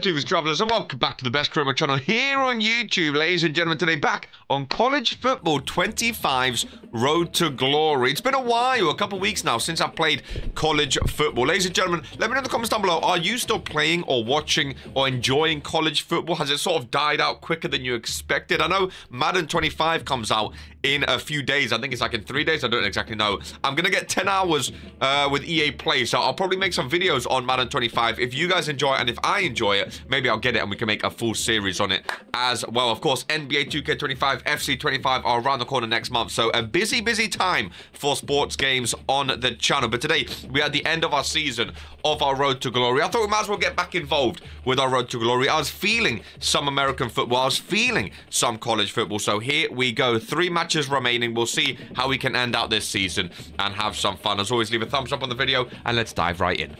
Tuvey's Travellers, and welcome back to the best career mode channel here on YouTube, ladies and gentlemen. Today, back on College Football 25's Road to Glory. It's been a while, a couple weeks now, since I played college football. Ladies and gentlemen, let me know in the comments down below, are you still playing or watching or enjoying college football? Has it sort of died out quicker than you expected? I know Madden 25 comes out in a few days. I think it's like in three days. I don't exactly know. I'm going to get 10 hours uh, with EA Play, so I'll probably make some videos on Madden 25. If you guys enjoy it and if I enjoy it, maybe I'll get it and we can make a full series on it as well. Of course, NBA 2K25, FC 25 are around the corner next month, so a busy, busy time for sports games on the channel. But today, we are at the end of our season of our Road to Glory. I thought we might as well get back involved with our Road to Glory. I was feeling some American football. I was feeling some college football. So here we go. Three matches remaining. We'll see how we can end out this season and have some fun. As always, leave a thumbs up on the video and let's dive right in.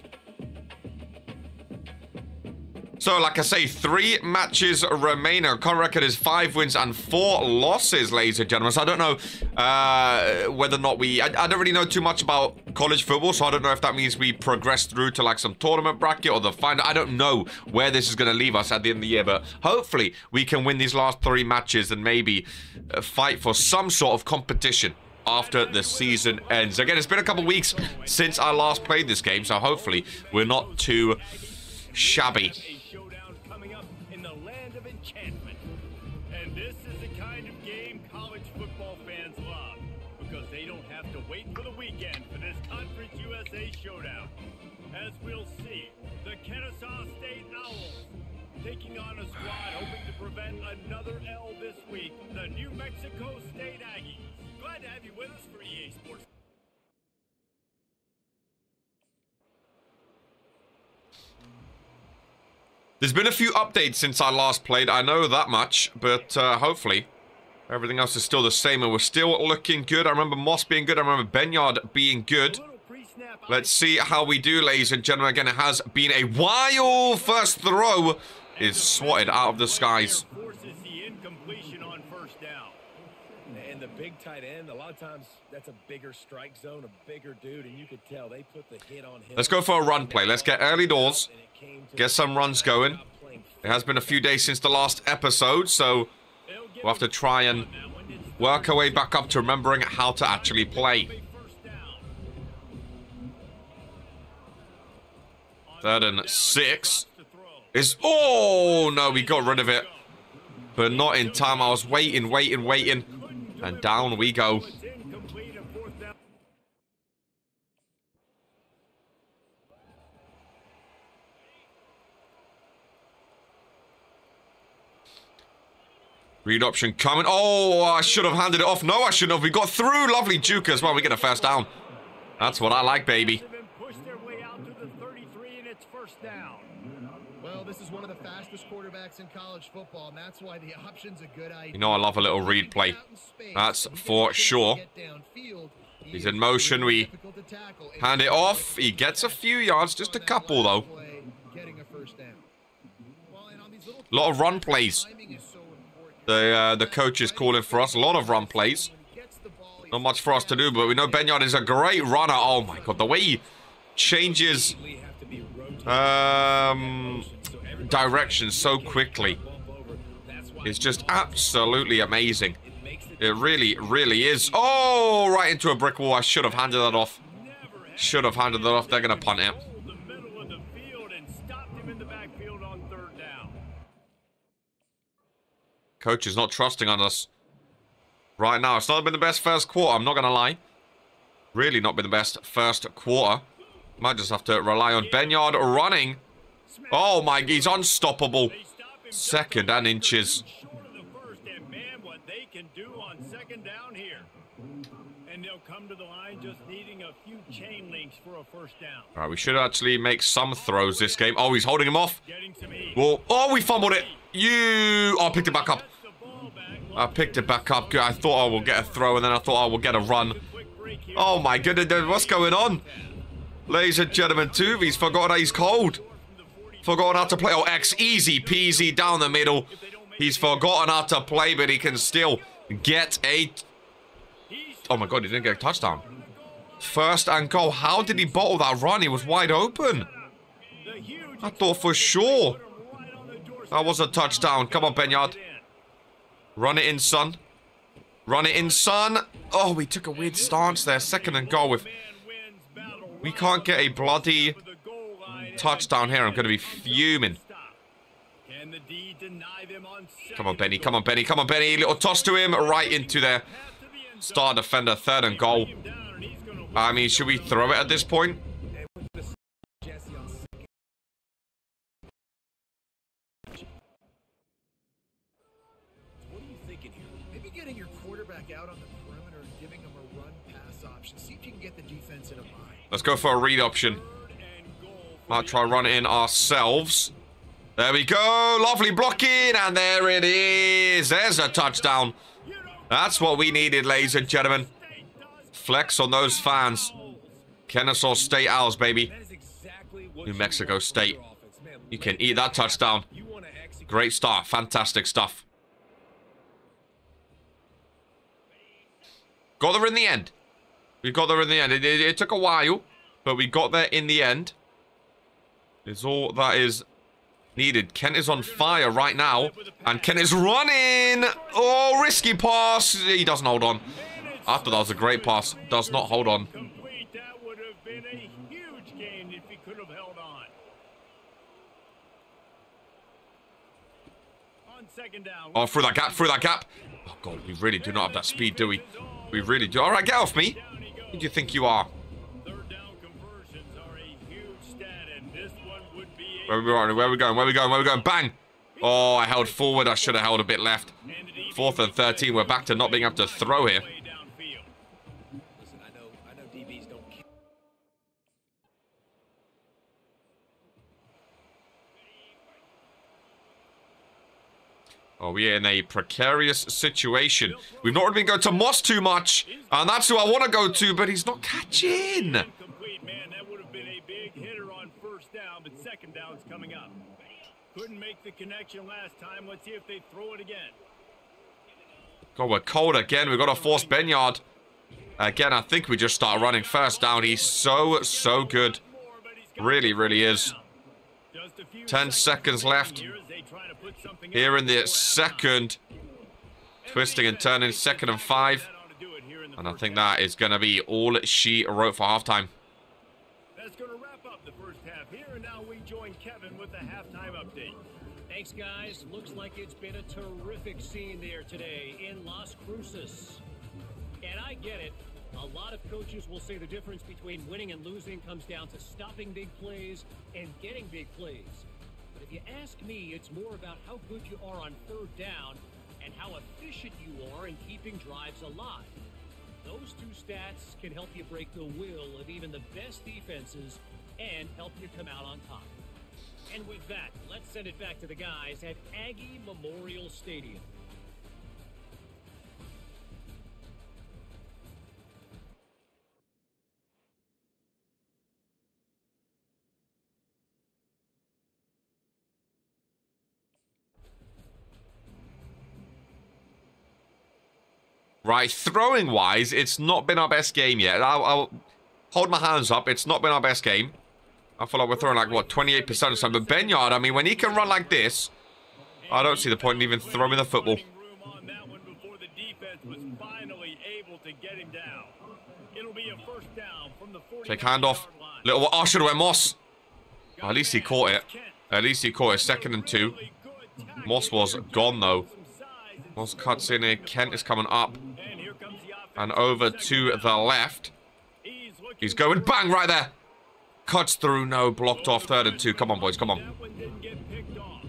So, like I say, three matches remain. Our current record is five wins and four losses, ladies and gentlemen. So I don't know uh, whether or not we... I, I, don't really know too much about college football, so I don't know if that means we progress through to, like, some tournament bracket or the final. I don't know where this is going to leave us at the end of the year, but hopefully we can win these last three matches and maybe uh, fight for some sort of competition after the season ends. Again, it's been a couple weeks since I last played this game, so hopefully we're not too shabby. This is the kind of game college football fans love because they don't have to wait for the weekend for this Conference USA showdown. As we'll see, the Kennesaw State Owls taking on a squad hoping to prevent another L this week, the New Mexico State Aggies. Glad to have you with us for EA Sports There's been a few updates since I last played, I know that much, but uh, hopefully everything else is still the same and we're still looking good. I remember Moss being good, I remember Benyard being good. Let's see how we do, ladies and gentlemen. Again, it has been a while. First throw is swatted out of the skies. The big tight end, a lot of times that's a bigger strike zone, a bigger dude, and you could tell they put the hit on him. Let's go for a run play. Let's get early doors. Get some runs going. It has been a few days since the last episode, so we'll have to try and work our way back up to remembering how to actually play. Third and six. Is oh no, we got rid of it. But not in time. I was waiting, waiting, waiting. And down we go. Read option coming. Oh, I should have handed it off. No, I shouldn't have. We got through. Lovely juke as well. We get a first down. That's what I like, baby. This is one of the fastest quarterbacks in college football, and that's why the option's a good idea. You know I love a little read play. That's for sure. He's in motion. We hand it off. He gets a few yards, just a couple, though. A lot of run plays. The uh, the coach is calling for us. A lot of run plays. Not much for us to do, but we know Benyard is a great runner. Oh my god, the way he changes um, direction so quickly is just absolutely amazing. It really, really is. Oh, right into a brick wall. I should have handed that off. Should have handed that off. They're going to punt it. Coach is not trusting on us right now. It's not been the best first quarter, I'm not going to lie. Really not been the best first quarter. Might just have to rely on Benyard running. Oh my, he's unstoppable. Second and inches. All right, we should actually make some throws this game. Oh, he's holding him off. Well, oh, we fumbled it. You... Oh, I picked it back up. I picked it back up. I thought I will get a throw, and then I thought I will get a run. Oh, my goodness. What's going on? Ladies and gentlemen, Tuvey's forgotten he's cold. Forgotten how to play. Oh, X, easy peasy down the middle. He's forgotten how to play, but he can still get a... Oh, my God, he didn't get a touchdown. First and goal. How did he bottle that run? He was wide open. I thought for sure That was a touchdown. Come on, Benyard. Run it in, son. Run it in, son. Oh, we took a weird stance there. Second and goal with... We can't get a bloody touchdown here. I'm going to be fuming. Come on, Benny. Come on, Benny. Come on, Benny. Little toss to him. Right into there. Star defender. Third and goal. I mean, should we throw it at this point? What are you thinking here? Maybe getting your quarterback out on the perimeter giving him a run pass option. See if you can get the defense in a bind. Let's go for a read option. Might try run it in ourselves. There we go. Lovely blocking. And there it is. There's a touchdown. That's what we needed, ladies and gentlemen. Flex on those fans. Kennesaw State Owls, baby. New Mexico State. You can eat that touchdown. Great start. Fantastic stuff. Got there in the end. We got there in the end. It, it, it took a while, but we got there in the end. It's all that is needed. Kent is on fire right now, and Kent is running. Oh, risky pass. He doesn't hold on. I thought that was a great pass. Does not hold on. Complete. That would have been a huge gain if he could have held on. On second down. Oh, through that gap, through that gap. Oh, God, we really do not have that speed, do we? We really do. All right, get off me. Who do you think you are? Where are we going? Where are we going? Where are we going? Where are we going? Bang! Oh, I held forward. I should have held a bit left. Fourth and 13. We're back to not being able to throw here. Oh, we're in a precarious situation. We've not really been going to Moss too much, and that's who I want to go to, but he's not catching. Complete, man. That would have been a big hitter on first down, but second down's coming up. Couldn't make the connection last time. Let's see if they throw it again. God, we're cold again. We've got to force Benyard. Again, I think we just start running first down. He's so, so good. Really, really is. Just a few 10 seconds left. here in the second. Twisting and turning, second and five. And I think that is going to be all she wrote for halftime. Thanks, guys. Looks like it's been a terrific scene there today in Las Cruces. And I get it. A lot of coaches will say the difference between winning and losing comes down to stopping big plays and getting big plays. But if you ask me, it's more about how good you are on third down and how efficient you are in keeping drives alive. Those two stats can help you break the will of even the best defenses and help you come out on top. And with that, let's send it back to the guys at Aggie Memorial Stadium. Right, throwing wise, it's not been our best game yet. I'll, I'll hold my hands up. It's not been our best game. I feel like we're throwing like, what, 28% or something. But Benyard, I mean, when he can run like this, I don't see the point in even throwing the football. Room on that one before the defense was finally able to get him down. It'll be a first down from the 40 Take handoff. Little, oh, should have went Moss. Oh, at least he caught it. At least he caught it. Second and two. Moss was gone, though. Moss cuts in here. Kent is coming up and over to the left. He's going bang right there. Cuts through. No, blocked off. Third and two. Come on, boys. Come on. That one didn't get picked off.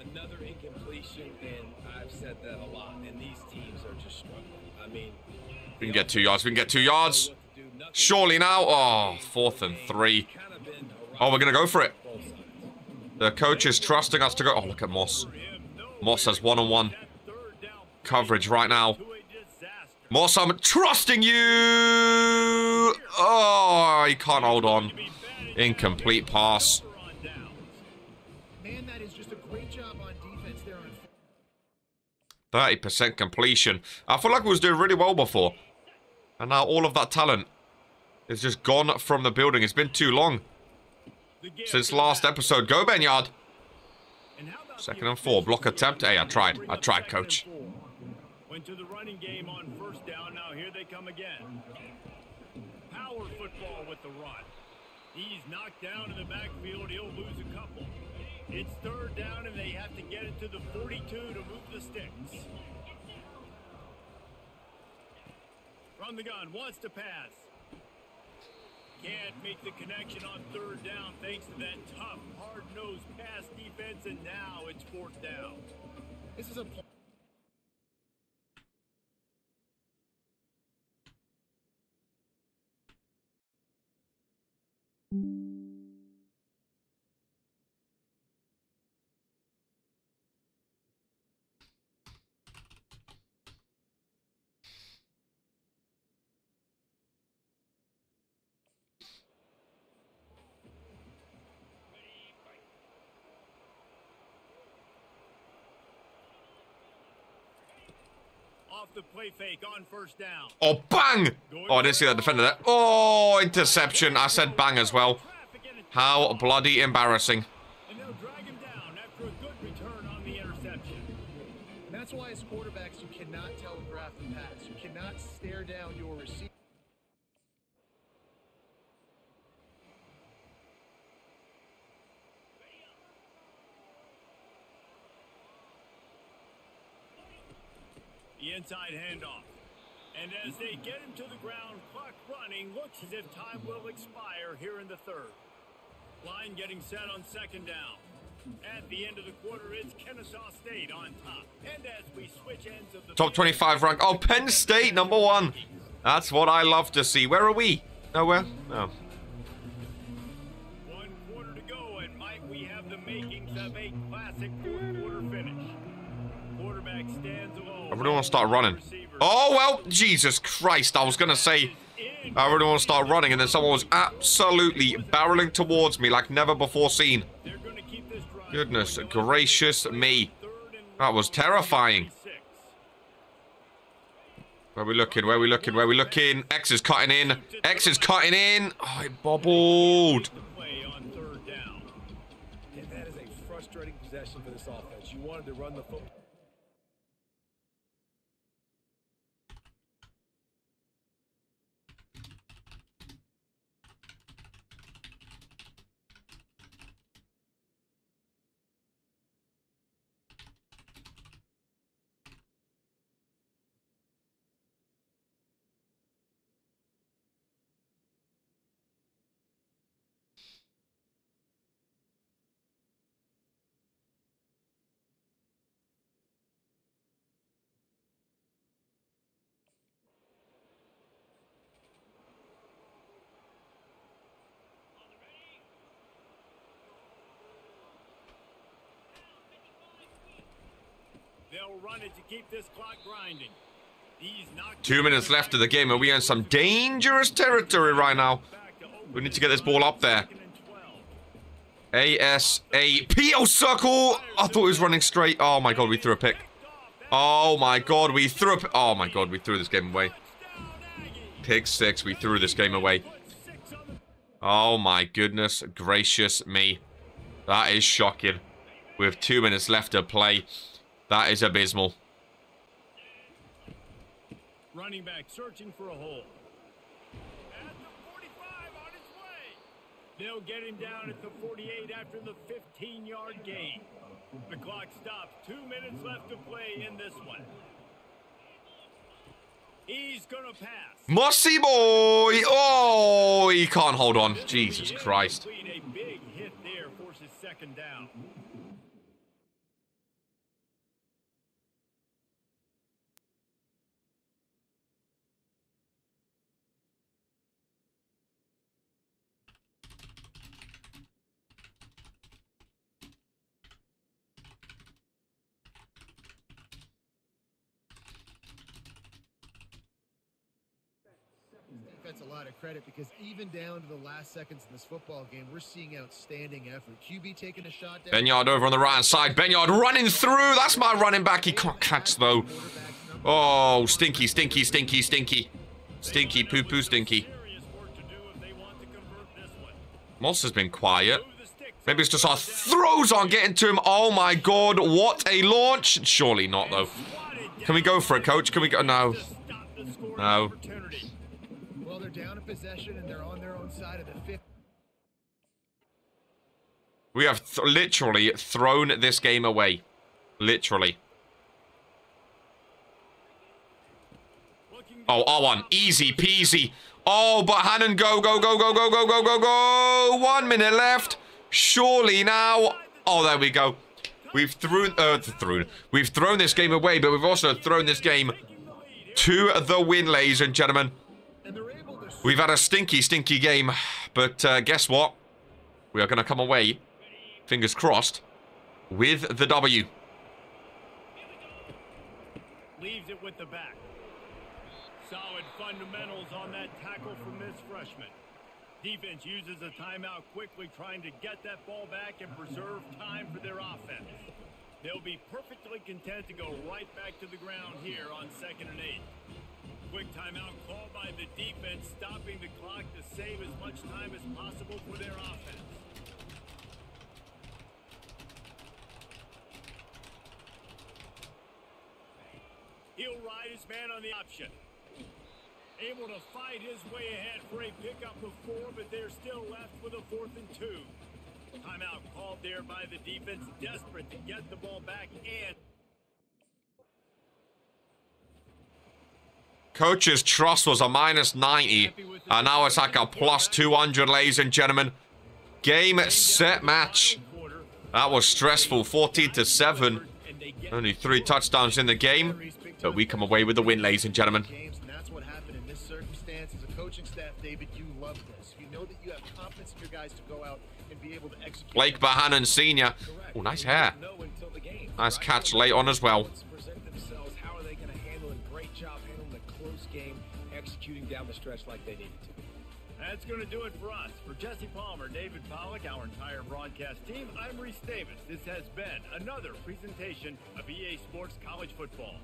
Another incompletion, and I've said that a lot, and these teams are just struggling. I mean, We can get two yards. We can get two yards. what to do, nothing Surely now. Oh, fourth and three. kind of been around Oh, we're going to go for it. The coach is trusting us to go. Oh, look at Moss. Moss has one-on-one coverage right now. To a disaster. Moss, I'm trusting you. Oh, he can't hold on. Incomplete pass. Man, that is just a great job on defense there 30% completion. I feel like we was doing really well before. And now all of that talent is just gone from the building. It's been too long since last episode. Go, Benyard. Second and four. Block attempt. Hey, I tried. I tried, coach. Went to the running game on first down. Now here they come again. Power football with the run. He's knocked down in the backfield. He'll lose a couple. It's third down, and they have to get it to the 42 to move the sticks. From the gun, wants to pass. Can't make the connection on third down thanks to that tough, hard-nosed pass defense, and now it's fourth down. This is a Off the play fake on first down. Oh, bang! Oh, I didn't see that defender there. Oh, interception. I said bang as well. Traffic in it, How bloody embarrassing. and they'll drag him down after a good return on the interception. And that's why as quarterbacks you cannot telegraph the pass. You cannot stare down your receiver. The inside handoff. And as they get him to the ground, clock running, looks as if time will expire here in the third. Line getting set on second down. At the end of the quarter, it's Kennesaw State on top. And as we switch ends of the Top 25 rank. Oh, Penn State, number one. That's what I love to see. Where are we? Nowhere? No. One quarter to go, and Mike, we have the makings of a classic I really want to start running. Oh, well, Jesus Christ. I was going to say, I really want to start running, and then someone was absolutely barreling towards me like never before seen. Goodness gracious me. That was terrifying. Where we looking? Where we looking? Where we looking? X is cutting in. X is cutting in. Oh, it bobbled. The play on third down. And that is a frustrating possession for this offense. You wanted to run the football. They'll run it to keep this clock grinding. Two minutes left of the game, and we are in some dangerous territory right now. We need to get this ball up there. second and 12. ASAP. Oh, circle. I thought he was running straight. Oh, my God, we threw a pick. Oh, my God, we threw a pick. Oh, my God, we threw this game away. Pick six. We threw this game away. Oh, my goodness gracious me. That is shocking. With two minutes left to play. That is abysmal. Running back searching for a hole. At the 45 on his way. They'll get him down at the 48 after the 15-yard gain. The clock stops. Two minutes left to play in this one. He's gonna pass. Mossy boy. Oh, he can't hold on. Jesus Christ. A big hit there forces second down. Credit because even down to the last seconds in this football game, we're seeing outstanding effort. QB taking a shot down. Benyard over on the right hand side. Benyard running through. That's my running back. He can't catch though. Oh, stinky, stinky, stinky, stinky. Stinky, poo poo, stinky. Moss has been quiet. Maybe it's just our throws aren't getting to him. Oh my god, what a launch. Surely not, though. Can we go for it, coach? Can we go? No. No. Possession and they're on their own side of the fifth. We have th literally thrown this game away. Literally. Oh, R1. Easy peasy. Oh, Bohannon, go, go, go, go, go, go, go, go, go. One minute left. Surely now. Oh, there we go. We've thrown, uh, thrown. We've thrown this game away, but we've also thrown this game to the win, ladies and gentlemen. We've had a stinky, stinky game, but uh, guess what? We are going to come away, fingers crossed, with the W. Leaves it with the back. Solid fundamentals on that tackle from this freshman. Defense uses a timeout quickly, trying to get that ball back and preserve time for their offense. They'll be perfectly content to go right back to the ground here on second and eight. Quick timeout called by the defense, stopping the clock to save as much time as possible for their offense. He'll ride his man on the option. Able to fight his way ahead for a pickup of four, but they're still left with a fourth and two. Timeout called there by the defense, desperate to get the ball back and Coach's trust was a minus 90, and now it's like a plus 200, ladies and gentlemen. Game, set, match. That was stressful, 14 to 7. Only three touchdowns in the game, but we come away with the win, ladies and gentlemen. That's what happened in this circumstance. As a coaching staff, David, you love this. You know that you have confidence in your guys to go out and be able to execute. Blake Bohannon Sr. Oh, nice hair. Nice catch late on as well. Like they needed to. That's going to do it for us. For Jesse Palmer, David Pollack, our entire broadcast team, I'm Rece Davis. This has been another presentation of EA Sports College Football.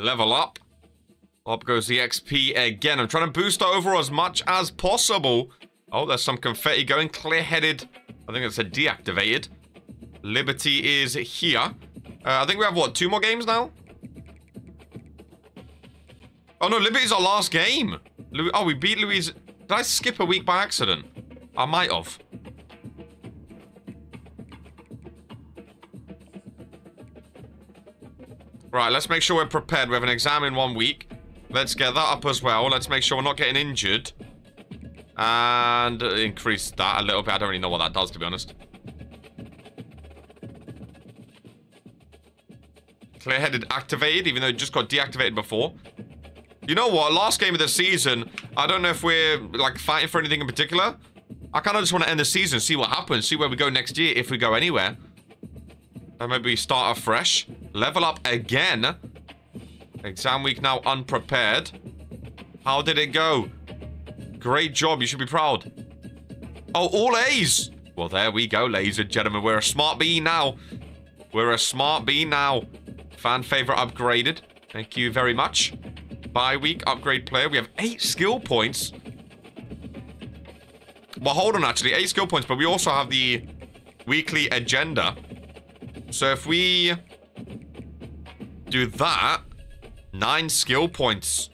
Level up. Up goes the XP again. I'm trying to boost over as much as possible. Oh, there's some confetti going. Clear-headed. I think it's a deactivated. Liberty is here. Uh, I think we have, what, two more games now? Oh, no, Liberty's our last game. Oh, we beat Louise. Did I skip a week by accident? I might have. Right, let's make sure we're prepared. We have an exam in one week. Let's get that up as well. Let's make sure we're not getting injured. And increase that a little bit. I don't really know what that does, to be honest. Clear-headed activated, even though it just got deactivated before. You know what? Last game of the season, I don't know if we're, like, fighting for anything in particular. I kind of just want to end the season, see what happens, see where we go next year, if we go anywhere. And maybe start afresh. Level up again. Exam week now unprepared. How did it go? Great job. You should be proud. Oh, all A's. Well, there we go, ladies and gentlemen. We're a smart bee now. We're a smart bee now. Fan favorite upgraded. Thank you very much. Bye week upgrade player. We have eight skill points. Well, hold on, actually. Eight skill points, but we also have the weekly agenda. So if we do that, nine skill points.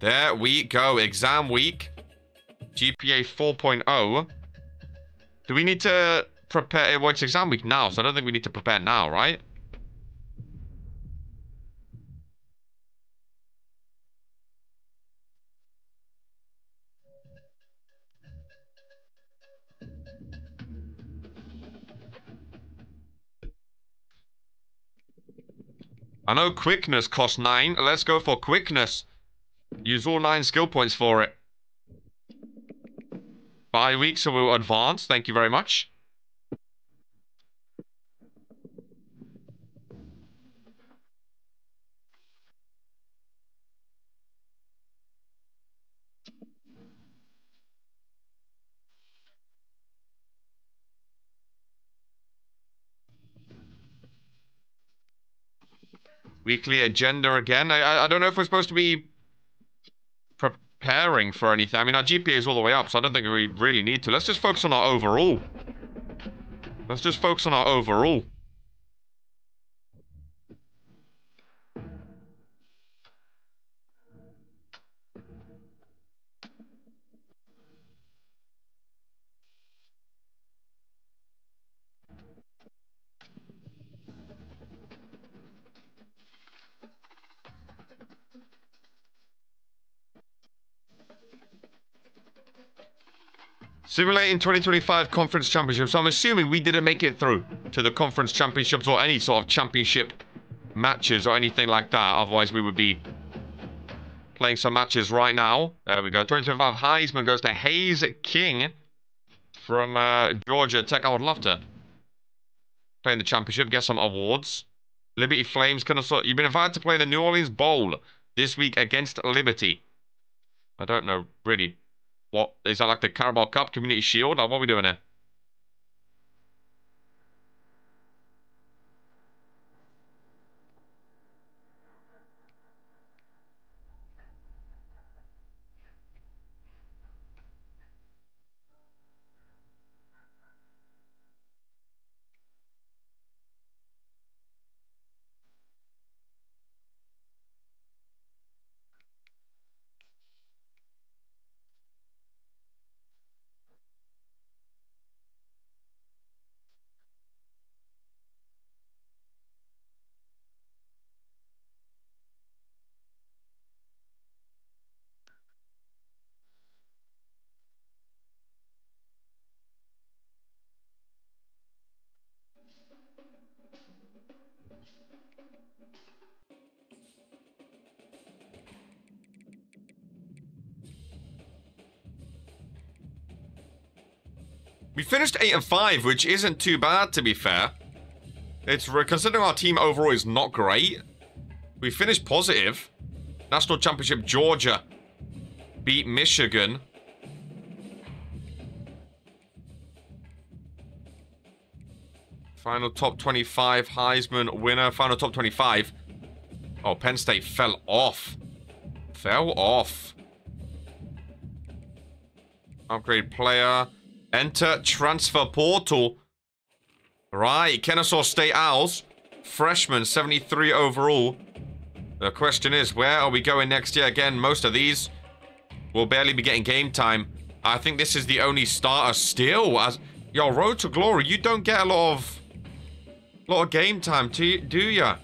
There we go. Exam week. GPA 4.0. Do we need to prepare? Well, it's exam week now, so I don't think we need to prepare now, right? I know quickness costs nine. Let's go for quickness. Use all nine skill points for it. Five weeks so we'll advance. Thank you very much. Weekly agenda again. I, I don't know if we're supposed to be preparing for anything. I mean, our GPA is all the way up, so I don't think we really need to. Let's just focus on our overall. Let's just focus on our overall. Simulating 2025 Conference Championships. So I'm assuming we didn't make it through to the Conference Championships or any sort of championship matches or anything like that. Otherwise, we would be playing some matches right now. There we go. 2025 Heisman goes to Haynes King from uh, Georgia Tech. I would love to play in the championship, get some awards. Liberty Flames can also... You've been invited to play in the New Orleans Bowl this week against Liberty. I don't know, really, what is that like the Carabao Cup Community Shield? Or what are we doing here? We finished 8 and 5, which isn't too bad, to be fair. It's Considering our team overall is not great, we finished positive. National Championship, Georgia beat Michigan. Final top 25 Heisman winner. Final top 25. Oh, Penn State fell off. Fell off. Upgrade player. Enter transfer portal. Right, Kennesaw State Owls. Freshman, 73 overall. The question is, where are we going next year? Again, most of these will barely be getting game time. I think this is the only starter still. As Yo, Road to Glory, you don't get a lot of, lot of game time, do you? Do ya?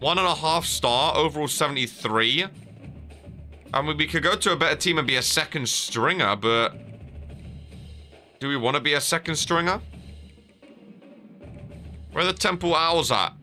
One and a half star, overall 73. I mean, we could go to a better team and be a second stringer, but... Do we want to be a second stringer? Where the Temple Owls at?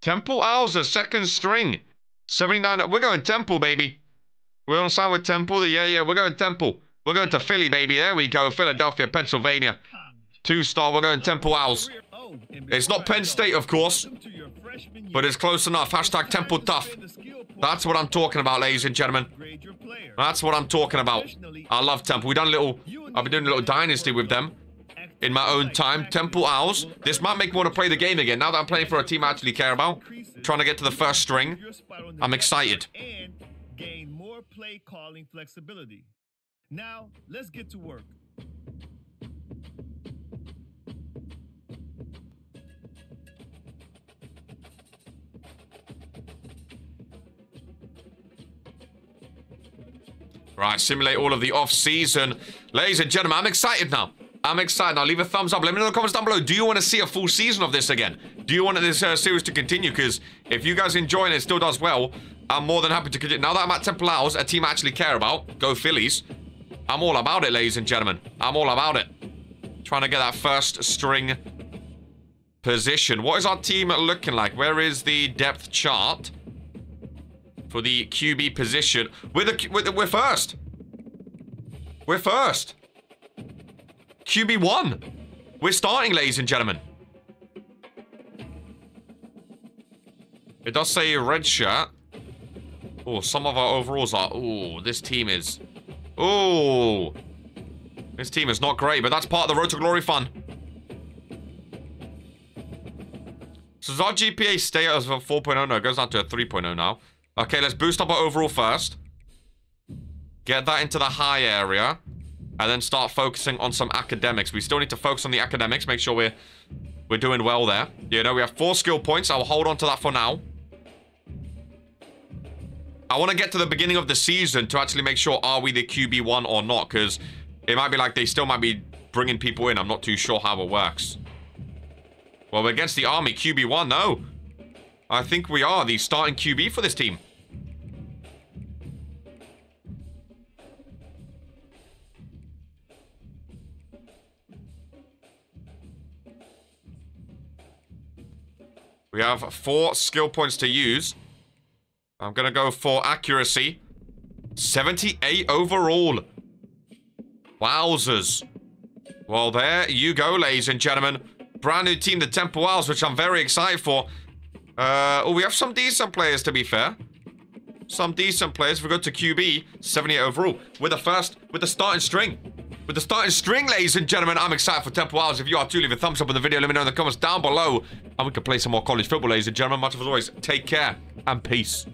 Temple Owls, a second string. 79. We're going Temple, baby. We're on side with Temple. Yeah, yeah, we're going Temple. We're going to Philly, baby. There we go. Philadelphia, Pennsylvania. Two star. We're going Temple Owls. It's not Penn State, of course, but it's close enough. Hashtag Temple Tough. That's what I'm talking about, ladies and gentlemen. That's what I'm talking about. I love Temple. We've done a little... I've been doing a little dynasty with them in my own time. Temple Owls. This might make me want to play the game again. Now that I'm playing for a team I actually care about. Trying to get to the first string. I'm excited. And gain more play calling flexibility. Now, let's get to work. Right, simulate all of the off-season. Ladies and gentlemen, I'm excited now. I'm excited. Now, leave a thumbs up. Let me know in the comments down below. Do you want to see a full season of this again? Do you want this uh, series to continue? Because if you guys enjoy and it still does well, I'm more than happy to continue. Now that I'm at Temple Owls, a team I actually care about, go Phillies, I'm all about it, ladies and gentlemen. I'm all about it. Trying to get that first string position. What is our team looking like? Where is the depth chart for the QB position? We're, the, we're, the, we're first. We're first. QB1. We're starting, ladies and gentlemen. It does say red shirt. Oh, some of our overalls are... Oh, this team is... Oh. This team is not great, but that's part of the Road to Glory fun. So does our GPA stay as a 4.0? No, it goes down to a 3.0 now. Okay, let's boost up our overall first. Get that into the high area and then start focusing on some academics. We still need to focus on the academics, make sure we're we're doing well there. You know, we have four skill points. I'll hold on to that for now. I want to get to the beginning of the season to actually make sure are we the QB1 or not, because it might be like they still might be bringing people in. I'm not too sure how it works. Well, we're against the Army QB1, no. I think we are the starting QB for this team. We have four skill points to use. I'm going to go for accuracy. 78 overall. Wowzers. Well, there you go, ladies and gentlemen. Brand new team, the Temple Owls, which I'm very excited for. Uh, oh, we have some decent players, to be fair. Some decent players. We go to QB, 78 overall. With the first, with the starting string. With the starting string, ladies and gentlemen, I'm excited for Temple Owls. If you are too, leave a thumbs up on the video. Let me know in the comments down below. And we can play some more college football, ladies and gentlemen. Much as always, take care and peace.